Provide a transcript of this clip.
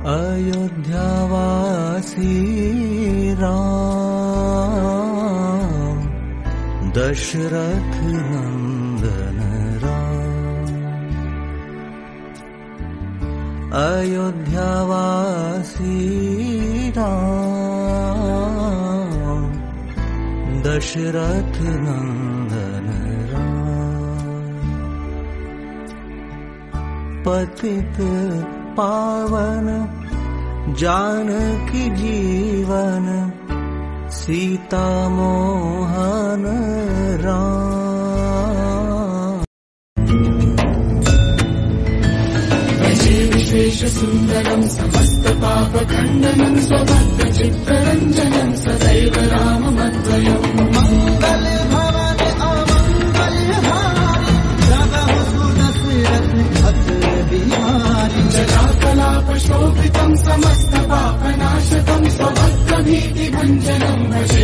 अयोध्यावासी राम दशरथ नन्दन राम अयोध्यावासी राम दशरथ नन्दन राम पतित पावन जानकी जीवन सीता मोहन राम। विशेषसुन्दरम् समस्तपापखण्डनम् स्वभक्तचित्तरञ्जनम् समस्तभीतिभञ्जनं भजे।